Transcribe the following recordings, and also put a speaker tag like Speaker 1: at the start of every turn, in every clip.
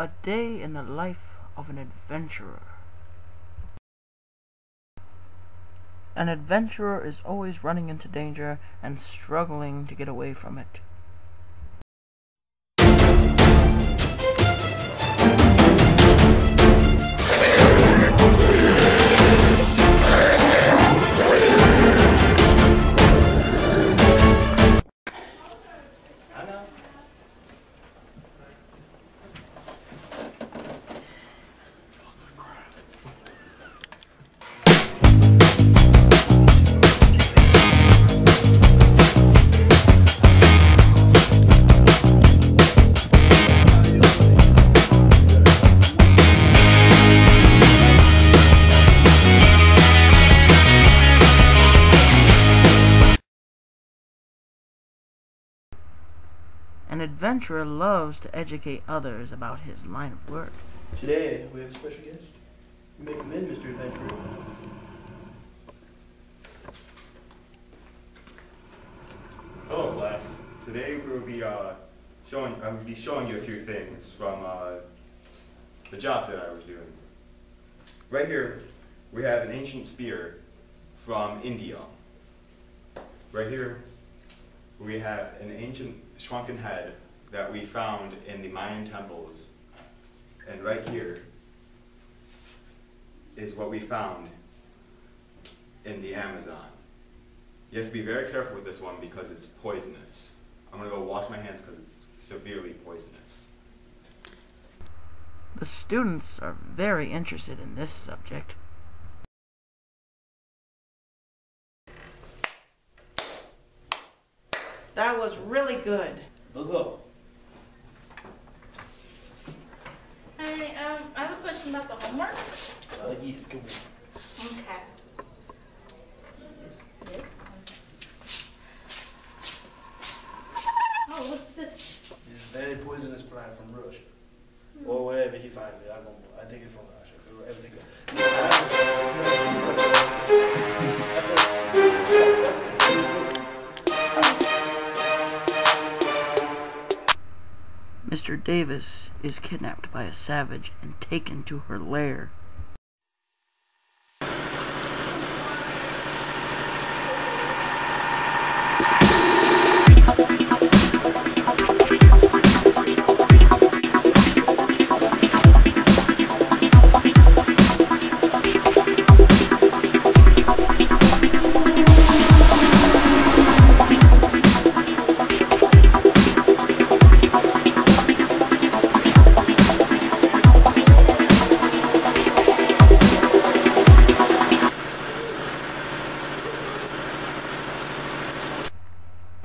Speaker 1: A day in the life of an adventurer. An adventurer is always running into danger and struggling to get away from it. An adventurer loves to educate others about his line of work.
Speaker 2: Today, we have a special guest. You may come in, Mr. Adventurer.
Speaker 3: Hello, class. Today we will be uh, showing. I will be showing you a few things from uh, the job that I was doing. Right here, we have an ancient spear from India. Right here, we have an ancient shrunken head that we found in the Mayan temples. And right here is what we found in the Amazon. You have to be very careful with this one because it's poisonous. I'm going to go wash my hands because it's severely poisonous.
Speaker 1: The students are very interested in this subject.
Speaker 4: That was really good.
Speaker 2: Look up.
Speaker 5: Hey, um, I have a question about the homework.
Speaker 2: Uh, yes, come on.
Speaker 5: Okay. Yes. Oh, what's this?
Speaker 2: It's a very poisonous plant from Russia. Or wherever he finds it. I, don't, I think it's from Russia. Everything goes.
Speaker 1: Mr. Davis is kidnapped by a savage and taken to her lair.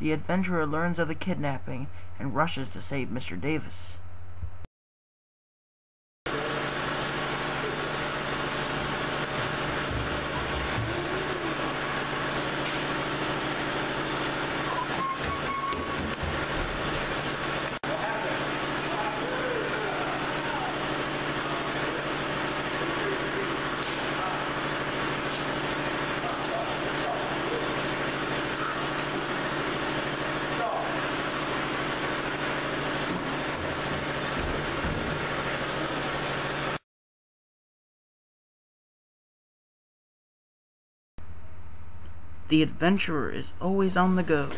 Speaker 1: The adventurer learns of the kidnapping and rushes to save Mr. Davis. The adventurer is always on the go.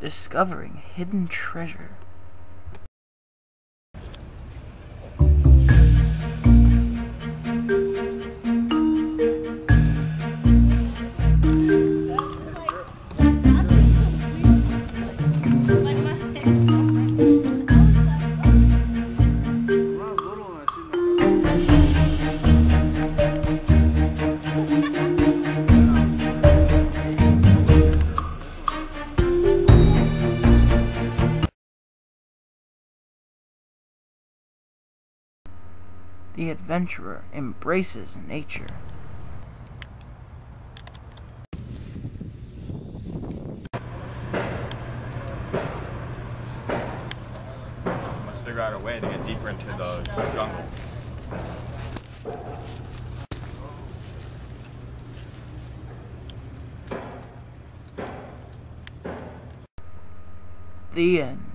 Speaker 1: Discovering hidden treasure. The adventurer embraces nature.
Speaker 3: Must figure out a way to get deeper into the jungle.
Speaker 1: The end.